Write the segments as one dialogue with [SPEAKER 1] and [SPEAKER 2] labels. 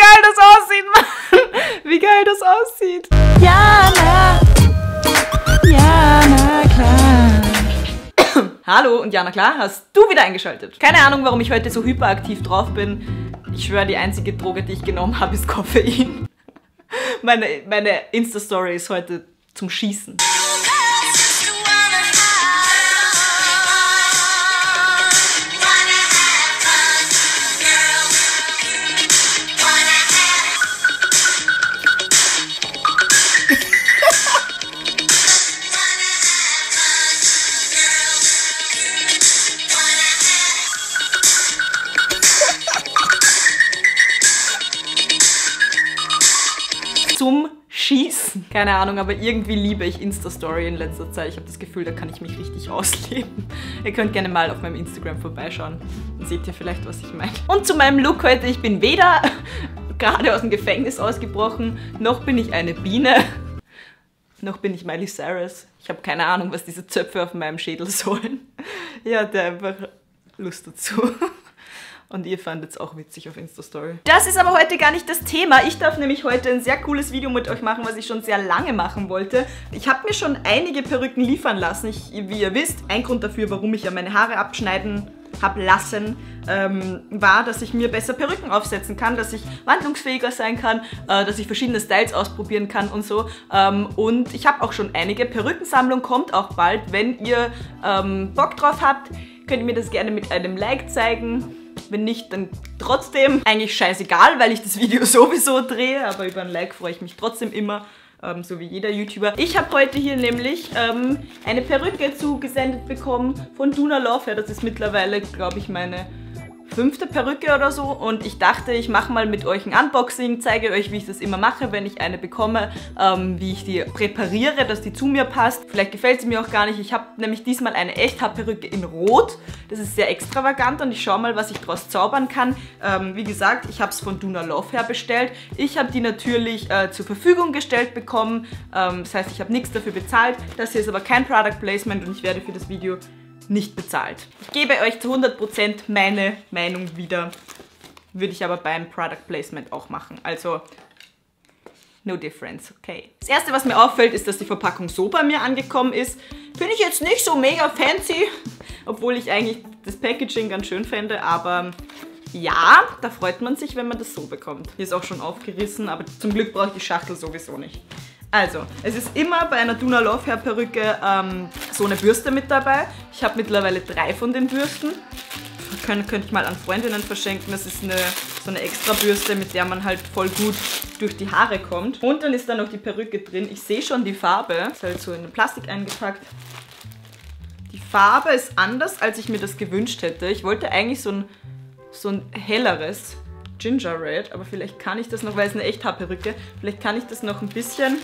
[SPEAKER 1] geil das aussieht, Mann. Wie geil das aussieht. Ja, na. Ja, na klar. Hallo und Jana klar, hast du wieder eingeschaltet. Keine Ahnung, warum ich heute so hyperaktiv drauf bin. Ich schwöre, die einzige Droge, die ich genommen habe, ist Koffein. Meine, meine Insta-Story ist heute zum Schießen. Zum Schießen. Keine Ahnung, aber irgendwie liebe ich Insta-Story in letzter Zeit. Ich habe das Gefühl, da kann ich mich richtig ausleben. Ihr könnt gerne mal auf meinem Instagram vorbeischauen. Dann seht ihr vielleicht, was ich meine. Und zu meinem Look heute. Ich bin weder gerade aus dem Gefängnis ausgebrochen, noch bin ich eine Biene. Noch bin ich Miley Cyrus. Ich habe keine Ahnung, was diese Zöpfe auf meinem Schädel sollen. Ich hatte einfach Lust dazu. Und ihr fandet es auch witzig auf Insta-Story. Das ist aber heute gar nicht das Thema. Ich darf nämlich heute ein sehr cooles Video mit euch machen, was ich schon sehr lange machen wollte. Ich habe mir schon einige Perücken liefern lassen. Ich, wie ihr wisst, ein Grund dafür, warum ich ja meine Haare abschneiden habe lassen, ähm, war, dass ich mir besser Perücken aufsetzen kann, dass ich wandlungsfähiger sein kann, äh, dass ich verschiedene Styles ausprobieren kann und so. Ähm, und ich habe auch schon einige. Perückensammlung kommt auch bald. Wenn ihr ähm, Bock drauf habt, könnt ihr mir das gerne mit einem Like zeigen. Wenn nicht, dann trotzdem. Eigentlich scheißegal, weil ich das Video sowieso drehe, aber über ein Like freue ich mich trotzdem immer. Ähm, so wie jeder YouTuber. Ich habe heute hier nämlich ähm, eine Perücke zugesendet bekommen von Duna Love. Ja, das ist mittlerweile, glaube ich, meine fünfte Perücke oder so und ich dachte, ich mache mal mit euch ein Unboxing, zeige euch, wie ich das immer mache, wenn ich eine bekomme, ähm, wie ich die präpariere, dass die zu mir passt. Vielleicht gefällt sie mir auch gar nicht. Ich habe nämlich diesmal eine Echthaarperücke in Rot. Das ist sehr extravagant und ich schaue mal, was ich daraus zaubern kann. Ähm, wie gesagt, ich habe es von Duna Love her bestellt. Ich habe die natürlich äh, zur Verfügung gestellt bekommen. Ähm, das heißt, ich habe nichts dafür bezahlt. Das hier ist aber kein Product Placement und ich werde für das Video nicht bezahlt. Ich gebe euch zu 100% meine Meinung wieder. Würde ich aber beim Product Placement auch machen. Also, no difference, okay. Das erste, was mir auffällt, ist, dass die Verpackung so bei mir angekommen ist. Finde ich jetzt nicht so mega fancy, obwohl ich eigentlich das Packaging ganz schön fände, aber ja, da freut man sich, wenn man das so bekommt. Hier ist auch schon aufgerissen, aber zum Glück brauche ich die Schachtel sowieso nicht. Also, es ist immer bei einer Duna Love Hair Perücke ähm, so eine Bürste mit dabei. Ich habe mittlerweile drei von den Bürsten. Kön könnte ich mal an Freundinnen verschenken. Das ist eine, so eine extra Bürste, mit der man halt voll gut durch die Haare kommt. Und dann ist da noch die Perücke drin. Ich sehe schon die Farbe. Ist halt so in Plastik eingepackt. Die Farbe ist anders, als ich mir das gewünscht hätte. Ich wollte eigentlich so ein, so ein helleres Ginger Red, aber vielleicht kann ich das noch, weil es eine Echthaarperücke, vielleicht kann ich das noch ein bisschen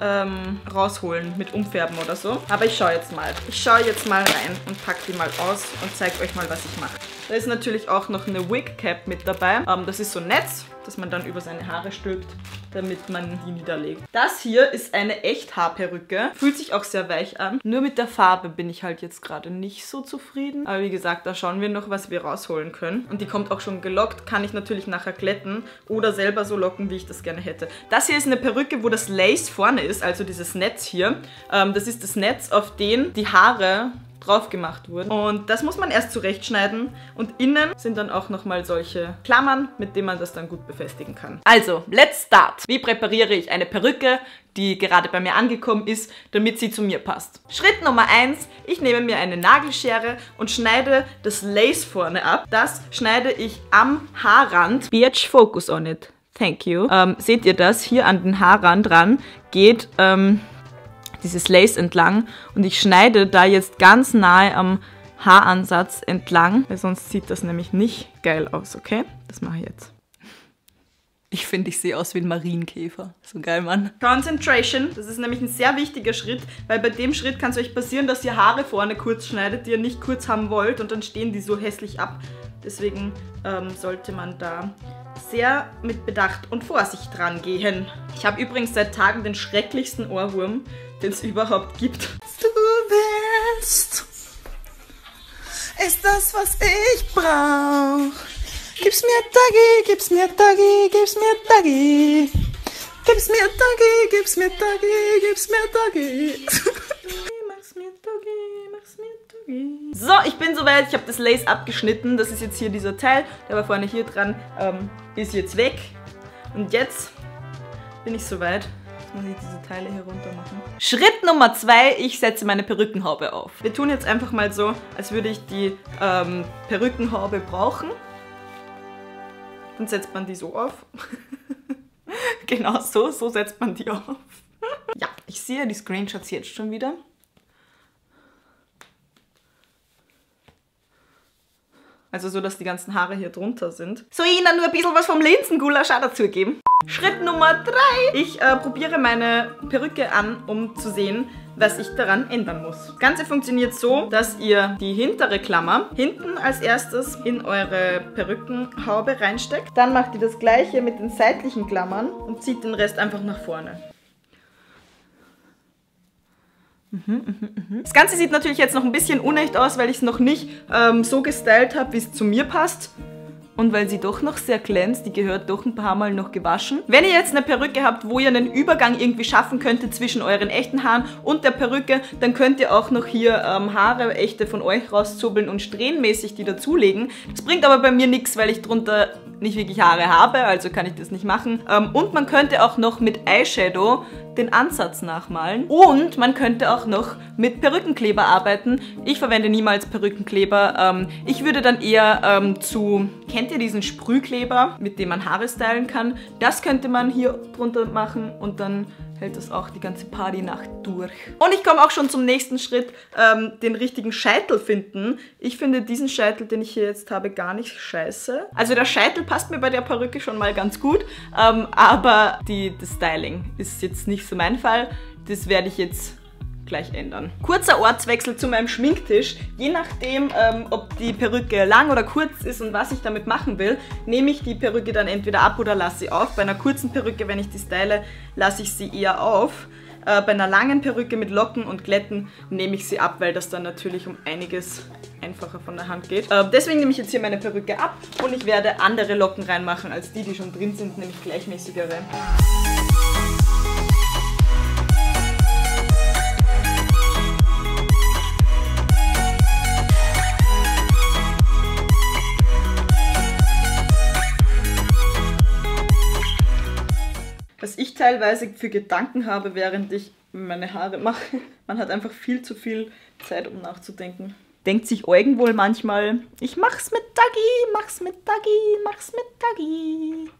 [SPEAKER 1] ähm, rausholen mit Umfärben oder so. Aber ich schaue jetzt mal. Ich schaue jetzt mal rein und packe die mal aus und zeige euch mal, was ich mache. Da ist natürlich auch noch eine Wig Cap mit dabei. Ähm, das ist so ein Netz, das man dann über seine Haare stülpt, damit man die niederlegt. Das hier ist eine Echthaarperücke. Fühlt sich auch sehr weich an. Nur mit der Farbe bin ich halt jetzt gerade nicht so zufrieden. Aber wie gesagt, da schauen wir noch, was wir rausholen können. Und die kommt auch schon gelockt. Kann ich natürlich nachher glätten oder selber so locken, wie ich das gerne hätte. Das hier ist eine Perücke, wo das Lace vorne ist, also dieses Netz hier. Ähm, das ist das Netz, auf den die Haare drauf gemacht wurden. Und das muss man erst zurechtschneiden und innen sind dann auch nochmal solche Klammern, mit denen man das dann gut befestigen kann. Also, let's start! Wie präpariere ich eine Perücke, die gerade bei mir angekommen ist, damit sie zu mir passt? Schritt Nummer 1, ich nehme mir eine Nagelschere und schneide das Lace vorne ab. Das schneide ich am Haarrand. Bitch, focus on it. Thank you. Ähm, seht ihr das? Hier an den Haarrand dran geht ähm, dieses Lace entlang und ich schneide da jetzt ganz nahe am Haaransatz entlang, weil sonst sieht das nämlich nicht geil aus, okay? Das mache ich jetzt. Ich finde, ich sehe aus wie ein Marienkäfer. So geil, Mann. Concentration, das ist nämlich ein sehr wichtiger Schritt, weil bei dem Schritt kann es euch passieren, dass ihr Haare vorne kurz schneidet, die ihr nicht kurz haben wollt und dann stehen die so hässlich ab. Deswegen ähm, sollte man da sehr mit Bedacht und Vorsicht dran gehen. Ich habe übrigens seit Tagen den schrecklichsten Ohrwurm, den es überhaupt gibt.
[SPEAKER 2] Du willst, ist das, was ich brauch.
[SPEAKER 1] Gib's mir Dagi, gib's mir Dagi, gib's mir Dagi. Gib's mir Dagi, gib's mir Dagi, gib's mir Dagi. Mach's mir Dagi, mach's mir Dagi. So, ich bin soweit. Ich habe das Lace abgeschnitten. Das ist jetzt hier dieser Teil. Der war vorne hier dran. Ähm, ist jetzt weg. Und jetzt bin ich soweit. Jetzt muss ich diese Teile hier runter machen. Schritt Nummer zwei. Ich setze meine Perückenhaube auf. Wir tun jetzt einfach mal so, als würde ich die ähm, Perückenhaube brauchen. Dann setzt man die so auf. genau so, so setzt man die auf. ja, ich sehe die Screenshots jetzt schon wieder. Also so, dass die ganzen Haare hier drunter sind. Soll ich Ihnen nur ein bisschen was vom Linsengulasch auch dazugeben? Schritt Nummer drei. Ich äh, probiere meine Perücke an, um zu sehen, was ich daran ändern muss. Das Ganze funktioniert so, dass ihr die hintere Klammer hinten als erstes in eure Perückenhaube reinsteckt. Dann macht ihr das gleiche mit den seitlichen Klammern und zieht den Rest einfach nach vorne. Das Ganze sieht natürlich jetzt noch ein bisschen unecht aus, weil ich es noch nicht ähm, so gestylt habe, wie es zu mir passt. Und weil sie doch noch sehr glänzt, die gehört doch ein paar Mal noch gewaschen. Wenn ihr jetzt eine Perücke habt, wo ihr einen Übergang irgendwie schaffen könntet zwischen euren echten Haaren und der Perücke, dann könnt ihr auch noch hier ähm, Haare, echte von euch rauszubbeln und strähnmäßig die dazulegen. Das bringt aber bei mir nichts, weil ich drunter nicht wirklich Haare habe, also kann ich das nicht machen. Ähm, und man könnte auch noch mit Eyeshadow den Ansatz nachmalen. Und man könnte auch noch mit Perückenkleber arbeiten. Ich verwende niemals Perückenkleber. Ähm, ich würde dann eher ähm, zu, kennt ihr diesen Sprühkleber, mit dem man Haare stylen kann? Das könnte man hier drunter machen und dann hält das auch die ganze Partynacht durch. Und ich komme auch schon zum nächsten Schritt, ähm, den richtigen Scheitel finden. Ich finde diesen Scheitel, den ich hier jetzt habe, gar nicht scheiße. Also der Scheitel passt mir bei der Perücke schon mal ganz gut, ähm, aber die, das Styling ist jetzt nicht so mein Fall. Das werde ich jetzt gleich ändern. Kurzer Ortswechsel zu meinem Schminktisch. Je nachdem, ähm, ob die Perücke lang oder kurz ist und was ich damit machen will, nehme ich die Perücke dann entweder ab oder lasse sie auf. Bei einer kurzen Perücke, wenn ich die style, lasse ich sie eher auf. Äh, bei einer langen Perücke mit Locken und Glätten nehme ich sie ab, weil das dann natürlich um einiges einfacher von der Hand geht. Äh, deswegen nehme ich jetzt hier meine Perücke ab und ich werde andere Locken reinmachen als die, die schon drin sind, nämlich gleichmäßigere. Was ich teilweise für Gedanken habe, während ich meine Haare mache. Man hat einfach viel zu viel Zeit, um nachzudenken. Denkt sich Eugen wohl manchmal, ich mach's mit Dagi, mach's mit Dagi, mach's mit Dagi.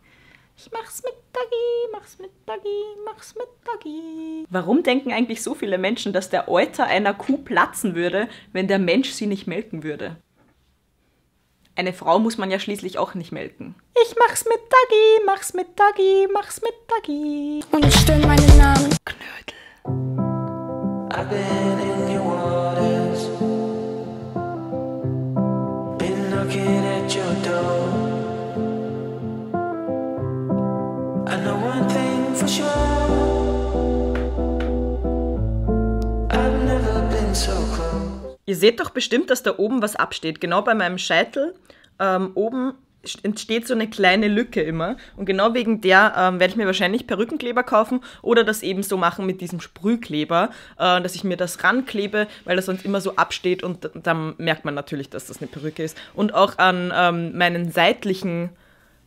[SPEAKER 1] Ich mach's mit Dagi, mach's mit Dagi, mach's mit Dagi. Warum denken eigentlich so viele Menschen, dass der Euter einer Kuh platzen würde, wenn der Mensch sie nicht melken würde? Eine Frau muss man ja schließlich auch nicht melken. Ich mach's mit Dagi, mach's mit Dagi, mach's mit Dagi.
[SPEAKER 2] Und ich stell meinen Namen.
[SPEAKER 1] Knödel. Ihr seht doch bestimmt, dass da oben was absteht. Genau bei meinem Scheitel. Ähm, oben entsteht so eine kleine Lücke immer. Und genau wegen der ähm, werde ich mir wahrscheinlich Perückenkleber kaufen oder das eben so machen mit diesem Sprühkleber, äh, dass ich mir das ranklebe, weil das sonst immer so absteht und dann merkt man natürlich, dass das eine Perücke ist. Und auch an ähm, meinen seitlichen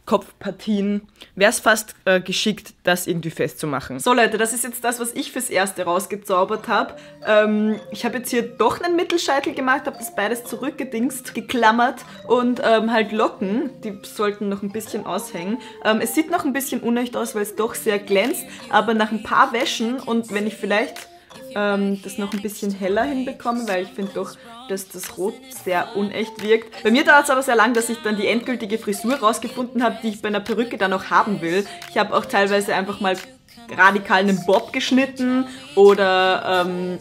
[SPEAKER 1] Kopfpartien wäre es fast äh, geschickt, das irgendwie festzumachen. So Leute, das ist jetzt das, was ich fürs Erste rausgezaubert habe. Ähm, ich habe jetzt hier doch einen Mittelscheitel gemacht, habe das beides zurückgedingst, geklammert und ähm, halt Locken, die sollten noch ein bisschen aushängen. Ähm, es sieht noch ein bisschen unecht aus, weil es doch sehr glänzt, aber nach ein paar Wäschen und wenn ich vielleicht ähm, das noch ein bisschen heller hinbekomme, weil ich finde doch, dass das Rot sehr unecht wirkt. Bei mir dauert es aber sehr lang, dass ich dann die endgültige Frisur rausgefunden habe, die ich bei einer Perücke dann noch haben will. Ich habe auch teilweise einfach mal radikal einen Bob geschnitten oder ähm,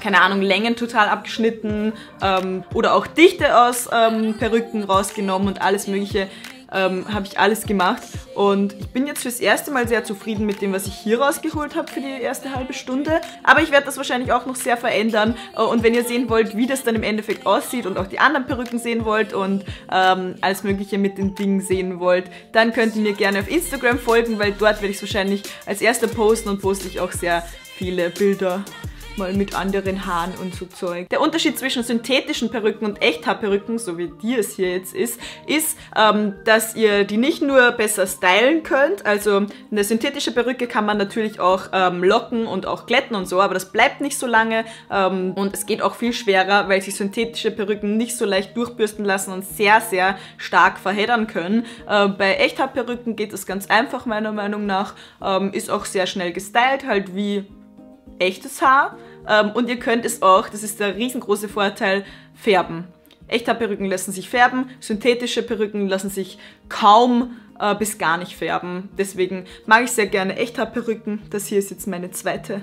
[SPEAKER 1] keine Ahnung, Längen total abgeschnitten ähm, oder auch Dichte aus ähm, Perücken rausgenommen und alles mögliche. Ähm, habe ich alles gemacht. Und ich bin jetzt fürs erste Mal sehr zufrieden mit dem, was ich hier rausgeholt habe für die erste halbe Stunde. Aber ich werde das wahrscheinlich auch noch sehr verändern. Äh, und wenn ihr sehen wollt, wie das dann im Endeffekt aussieht und auch die anderen Perücken sehen wollt und ähm, alles Mögliche mit den Dingen sehen wollt, dann könnt ihr mir gerne auf Instagram folgen, weil dort werde ich es wahrscheinlich als erster posten und poste ich auch sehr viele Bilder mal mit anderen Haaren und so Zeug. Der Unterschied zwischen synthetischen Perücken und Echthaarperücken, so wie die es hier jetzt ist, ist, ähm, dass ihr die nicht nur besser stylen könnt, also eine synthetische Perücke kann man natürlich auch ähm, locken und auch glätten und so, aber das bleibt nicht so lange ähm, und es geht auch viel schwerer, weil sich synthetische Perücken nicht so leicht durchbürsten lassen und sehr, sehr stark verheddern können. Äh, bei Echthaarperücken geht es ganz einfach meiner Meinung nach, ähm, ist auch sehr schnell gestylt, halt wie echtes Haar. Ähm, und ihr könnt es auch, das ist der riesengroße Vorteil, färben. Echthaarperücken lassen sich färben, synthetische Perücken lassen sich kaum äh, bis gar nicht färben. Deswegen mag ich sehr gerne Echthaarperücken. Das hier ist jetzt meine zweite.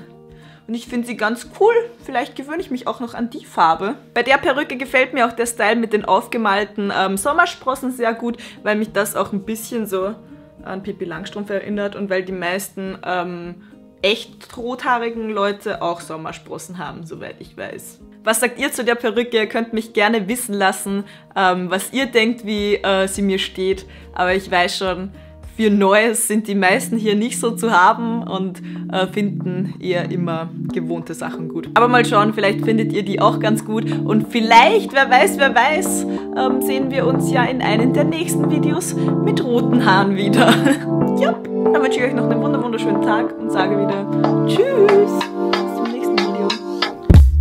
[SPEAKER 1] Und ich finde sie ganz cool. Vielleicht gewöhne ich mich auch noch an die Farbe. Bei der Perücke gefällt mir auch der Style mit den aufgemalten ähm, Sommersprossen sehr gut, weil mich das auch ein bisschen so an Pippi Langstrumpf erinnert und weil die meisten ähm, echt rothaarigen Leute auch Sommersprossen haben, soweit ich weiß. Was sagt ihr zu der Perücke? Ihr könnt mich gerne wissen lassen, ähm, was ihr denkt, wie äh, sie mir steht. Aber ich weiß schon, für Neues sind die meisten hier nicht so zu haben und äh, finden eher immer gewohnte Sachen gut. Aber mal schauen, vielleicht findet ihr die auch ganz gut und vielleicht, wer weiß, wer weiß, ähm, sehen wir uns ja in einem der nächsten Videos mit roten Haaren wieder. Jupp. Dann wünsche ich euch noch einen wunderschönen Tag und sage wieder Tschüss. Bis zum nächsten Video.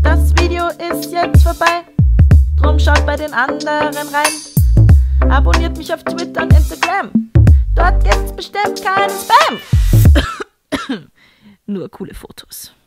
[SPEAKER 2] Das Video ist jetzt vorbei. Drum schaut bei den anderen rein. Abonniert mich auf Twitter und Instagram. Dort gibt's bestimmt keinen Spam. Nur coole Fotos.